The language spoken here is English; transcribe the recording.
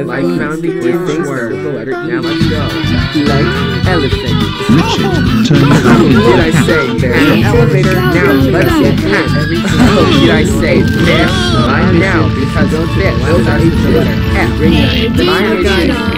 of Like ease found with between things word. with the letter E. Now let's go. Like elephant. Richard, turn your What did I say? There's an elevator. Now let's get past. What did I say? There. Right now because of this Those are the letter F. Ring that. Violation. If you